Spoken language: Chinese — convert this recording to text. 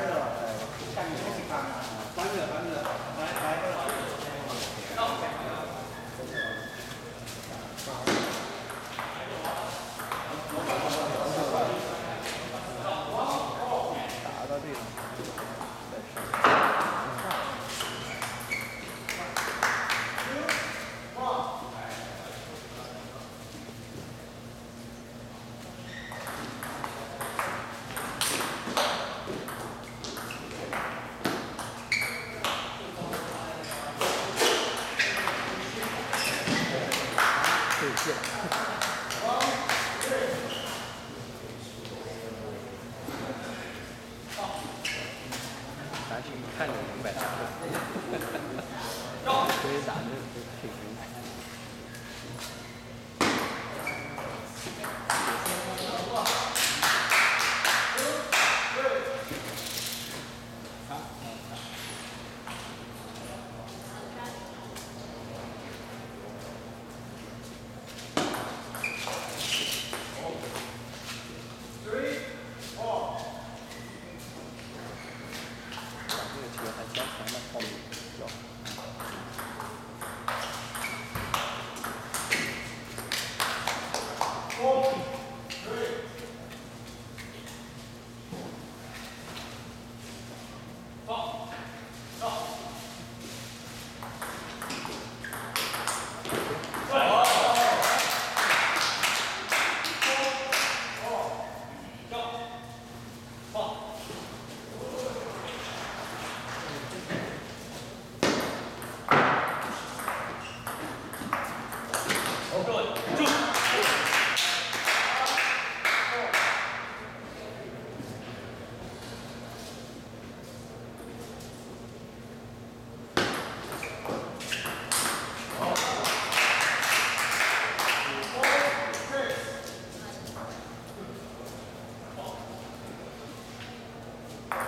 嗯，反正反正，反正，反，可以见。拿去看着两百多，可以打